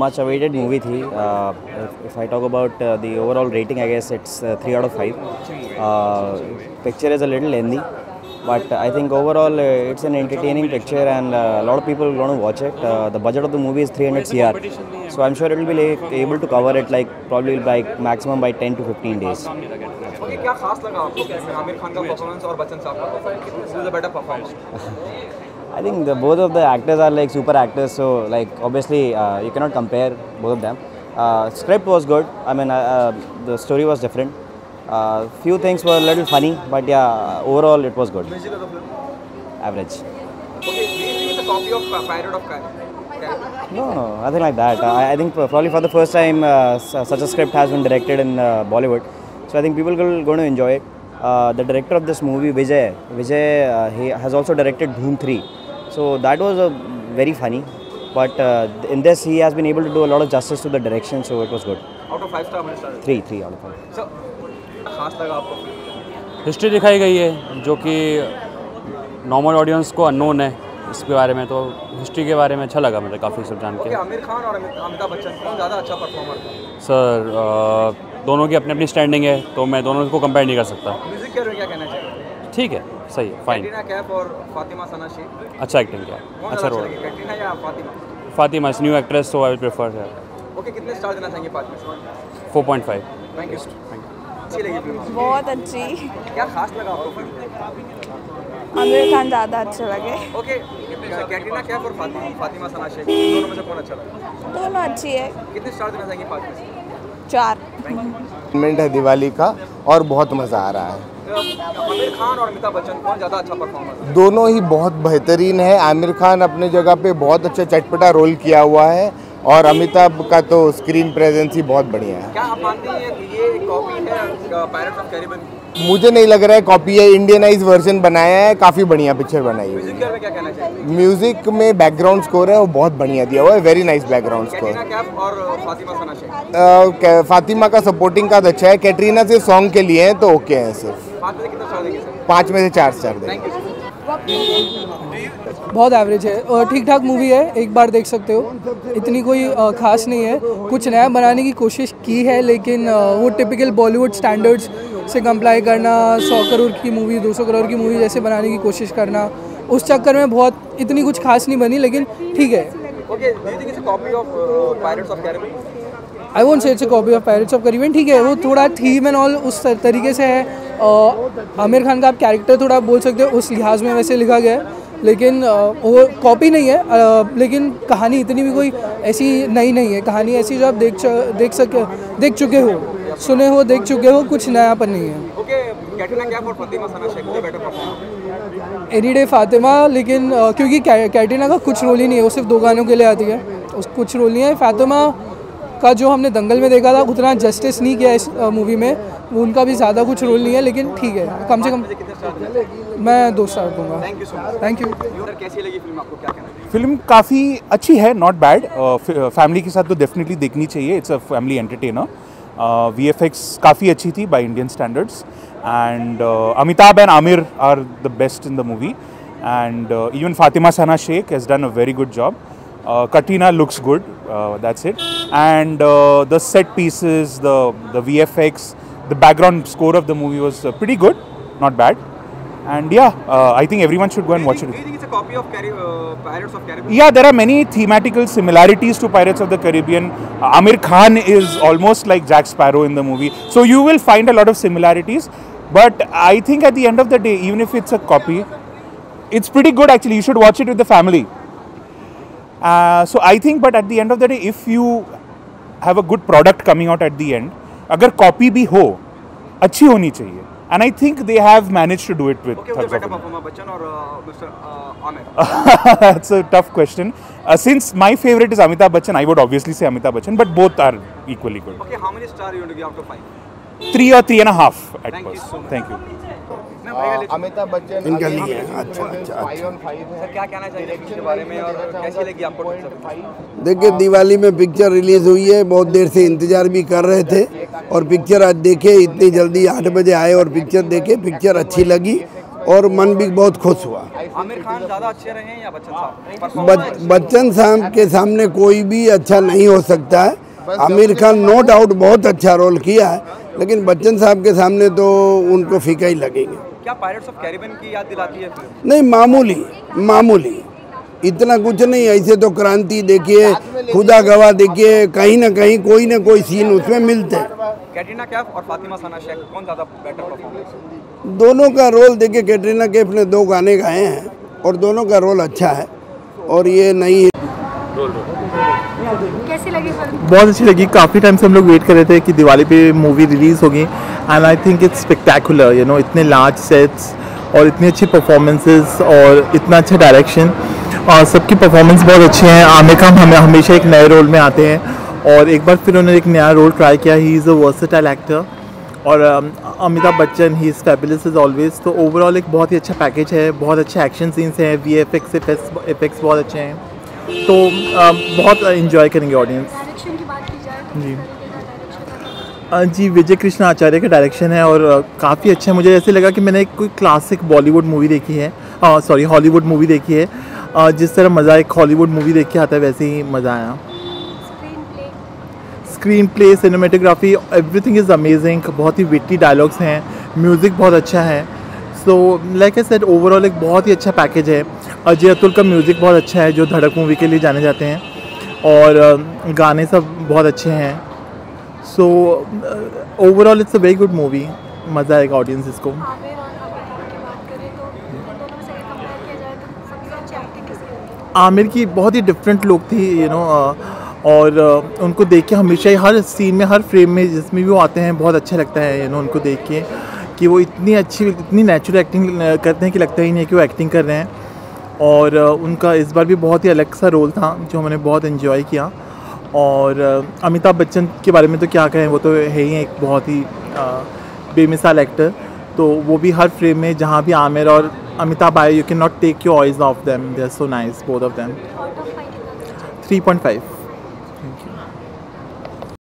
Much awaited movie थी. If I talk about the overall rating I guess it's three out of five picture is a little Hindi but I think overall it's an entertaining picture and lot of people don't watch it the budget of the movie is three hundred C R so I am sure it will able to cover it like problem like maximum by ten to fifteen days क्या खास लगा आपको आमिर खान का performance और बच्चन साहब का better performance I think the, both of the actors are like super actors, so like obviously uh, you cannot compare both of them. Uh, script was good. I mean, uh, uh the story was different. Uh, few things were a little funny, but yeah, uh, overall it was good. Average. Okay, a copy of Pirate of No, no, nothing like that. I, I, think probably for the first time such a script has been directed in Bollywood, so I think people are going to enjoy it. Uh, the director of this movie, Vijay, Vijay, uh, he has also directed Dhoom 3, so that was a very funny. But uh, in this, he has been able to do a lot of justice to the direction, so it was good. Out of 5 star मैंने star Three, three out of five. So खास लगा आपको history दिखाई गई है जो कि normal audience को अननोन है इसके बारे में तो हिस्ट्री के बारे में अच्छा लगा मुझे काफ़ी सब जान के आमिर खान और अमिताभ बच्चन कौन ज़्यादा अच्छा परफॉर्मर था सर अ, दोनों की अपनी अपनी स्टैंडिंग है तो मैं दोनों को कंपेयर नहीं कर सकता। म्यूज़िक के बारे में क्या कहना चाहिए ठीक है सही है फाइन कैटरीना और फातिमा सना शेख अच्छा एक्टिंग किया अच्छा रोल लगी कैटरीना या फातिमा फातिमा इस new actress so I will prefer है ओके कितने स्टार देना चाहेंगे पाँच में? Four point five thank you अच्छी लगी फ़िल्म बहुत अच्छी। क्या खास लगा आपको आमिर खान ज़्यादा अच्छे लगे। ओके कैटरीना कैफ और फातिमा फातिमा सना शेख दोनों में से कौन अच्छा लगा? दोनों अच्छी है। कितने स्टार देना चाहेंगे पाँच में? से चार। इवेंट है दिवाली का और बहुत मज़ा आ रहा है। आमिर खान और अमिताभ बच्चन कौन ज़्यादा अच्छा परफॉर्मर दोनों ही बहुत बेहतरीन है। आमिर खान अपने जगह पे बहुत अच्छा चटपटा रोल किया हुआ है और अमिताभ का तो स्क्रीन प्रेजेंस ही बहुत बढ़िया है। क्या आप मानते हैं कि ये कॉपी है पायरेट्स ऑफ़ कैरिबियन की? मुझे नहीं लग रहा है कॉपी है इंडियनाइज वर्जन बनाया है काफ़ी बढ़िया पिक्चर बनाई हुई म्यूज़िक में क्या कहना चाहिए है म्यूज़िक में बैकग्राउंड स्कोर है वो बहुत बढ़िया दिया हुआ है very nice background score Fatima का सपोर्टिंग का अच्छा है कैटरीना से सॉन्ग के लिए हैं तो ओके है सिर्फ़। पाँच में से चार स्टार देंगे। बहुत एवरेज है। और ठीक ठाक मूवी है एक बार देख सकते हो। इतनी कोई खास नहीं है। कुछ नया बनाने की कोशिश की है लेकिन वो टिपिकल बॉलीवुड स्टैंडर्ड्स से कंप्लाई करना सौ करोड़ की मूवी दो सौ करोड़ की मूवी जैसे बनाने की कोशिश करना उस चक्कर में बहुत इतनी कुछ खास नहीं बनी लेकिन ठीक है। I won't say it's a copy of pirates of करीबन ठीक है। वो थोड़ा थीम एंड ऑल उस तरीके से है। आमिर खान का आप कैरेक्टर थोड़ा बोल सकते हो उस लिहाज में वैसे लिखा गया है। लेकिन वो कॉपी नहीं है लेकिन कहानी इतनी भी कोई ऐसी नई नहीं है। कहानी ऐसी जो आप देख देख सके देख चुके हो सुने हो देख चुके हो कुछ नयापन नहीं है। और फातिमा लेकिन क्योंकि कैटरीना का कुछ रोल ही नहीं है वो सिर्फ़ दो गानों के लिए आती है। उस कुछ रोल नहीं है। फातिमा का जो हमने दंगल में देखा था उतना जस्टिस नहीं किया इस मूवी में। उनका भी ज़्यादा कुछ रोल नहीं है लेकिन ठीक है कम से कम मैं दो स्टार दूँगा। Thank you so much thank you कैसी लगी फ़िल्म आपको? क्या कहना फ़िल्म काफ़ी अच्छी है नॉट बैड फैमिली के साथ तो डेफिनेटली देखनी चाहिए. It's a family entertainer V F X काफ़ी अच्छी थी by Indian standards and Amitabh and Aamir are the best in the movie and even Fatima Sana Shaikh has done a very good job Katrina looks good, uh, that's it. And uh, the set pieces, the, the VFX, the background score of the movie was uh, pretty good, not bad. And yeah, uh, I think everyone should go and watch Do it. you think it's a copy of Cari- uh, Pirates of Caribbean? Yeah, there are many thematical similarities to Pirates of the Caribbean. Uh, Amir Khan is almost like Jack Sparrow in the movie. So you will find a lot of similarities. But I think at the end of the day, even if it's a copy, it's pretty good actually. You should watch it with the family. Uh, so I think, but at the end of the day, if you have a good product coming out at the end, अगर copy भी हो अच्छी होनी चाहिए and I think they have manage to do it with Okay, better performer, Bachchan or uh, Mr. Uh, Amir? That's a tough question. Uh, since my favorite is Amitabh Bachchan, I would obviously say Amitabh Bachchan, but both are equally good. Okay, how many stars you want to give out of five? Three or three and a half at Thank first. you so much. Thank you. Amitabh Bachchan इनका नहीं है। अच्छा, अच्छा, है। Sir क्या कहना चाहिए film के बारे में और कैसी लगी आपको देखिए दिवाली में पिक्चर रिलीज़ हुई है बहुत देर से इंतज़ार भी कर रहे थे और पिक्चर आज देखे इतनी जल्दी आठ बजे आए और पिक्चर देखे पिक्चर अच्छी लगी और मन भी बहुत खुश हुआ। आमिर खान ज़्यादा अच्छे रहे हैं या बच्चन साहब? बच, बच्चन साहब के सामने कोई भी अच्छा नहीं हो सकता है। आमिर खान नो डाउट बहुत अच्छा रोल किया है लेकिन बच्चन साहब के सामने तो उनको फीका ही लगेंगे। क्या पायरेट्स ऑफ़ कैरिबियन की याद दिलाती है नहीं मामूली मामूली। इतना कुछ नहीं ऐसे तो क्रांति देखिए खुदा गवाह देखिए कहीं ना कहीं कोई ना कोई सीन उसमें मिलते। हैं कैटरीना कैफ और फातिमा सना शेख कौन ज़्यादा बेटर परफॉर्मेंस दोनों का रोल देखिए कैटरीना कैफ ने दो गाने गाए हैं और दोनों का रोल अच्छा है और ये नई कैसी लगी फ़िल्म? बहुत अच्छी लगी। काफ़ी टाइम से हम लोग वेट कर रहे थे कि दिवाली पे मूवी रिलीज़ होगी। And I think it's spectacular you know इतने लार्ज सेट्स और इतनी अच्छी परफॉर्मेंसेस और इतना अच्छा डायरेक्शन और सबकी परफॉर्मेंस बहुत अच्छी हैं। आमिर खान हमें हमेशा एक नए रोल में आते हैं। और एक बार फिर उन्होंने एक नया रोल ट्राई किया। He is a versatile actor और Amitabh Bachchan he is fabulous is always तो ओवरऑल एक बहुत ही अच्छा पैकेज है बहुत अच्छे एक्शन सीन्स हैं। वी एफ़ एक्स इफेक्ट्स बहुत अच्छे हैं। तो um, बहुत इन्जॉय करेंगे ऑडियंस डायरेक्शन की बात की जाए तो जी। जी विजय कृष्ण आचार्य का डायरेक्शन है और काफ़ी अच्छा है। मुझे ऐसे लगा कि मैंने एक कोई क्लासिक बॉलीवुड मूवी देखी है। सॉरी हॉलीवुड मूवी देखी है। जिस तरह मज़ा एक हॉलीवुड मूवी देख के आता है वैसे ही मज़ा आया। Screenplay cinematography everything is amazing बहुत ही विट्टी डायलॉग्स हैं. म्यूज़िक बहुत अच्छा है. So like I said overall एक बहुत ही अच्छा पैकेज है. अजय अतुल का म्यूज़िक बहुत अच्छा है जो धड़क मूवी के लिए जाने जाते हैं. और अ, गाने सब बहुत अच्छे हैं. So overall it's a very good movie मज़ा आएगा ऑडियंस इसको. आमिर की करें तो तो आमिर की बहुत ही डिफरेंट लुक थी यू नो और उनको देख के हमेशा ही हर सीन में हर फ्रेम में जिसमें भी वो आते हैं बहुत अच्छा लगता है यू नो उनको देख के कि वो इतनी अच्छी इतनी नेचुरल एक्टिंग करते हैं कि लगता ही नहीं है कि वो एक्टिंग कर रहे हैं। और उनका इस बार भी बहुत ही अलग सा रोल था जो हमने बहुत इन्जॉय किया। और अमिताभ बच्चन के बारे में तो क्या कहें वो तो है ही एक बहुत ही बेमिसाल एक्टर तो वो भी हर फ्रेम में जहाँ भी आमिर और अमिताभ आए you can not take your eyes off them they are so nice both of them three point five